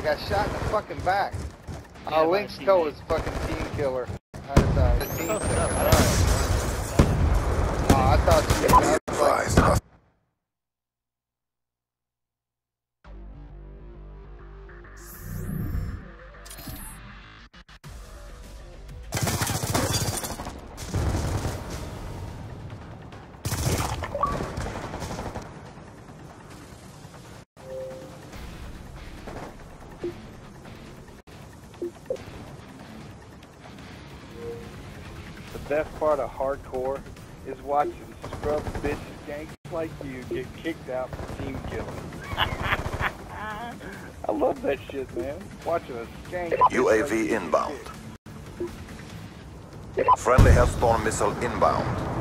I got shot in the fucking back. Yeah, Oh, by Link's is fucking team killer. I uh, team killer. Oh, I thought you best part of hardcore is watching scrub bitch gangs like you get kicked out for team killing. I love that shit, man. Watching a skank. UAV inbound. Friendly Hellstorm missile inbound.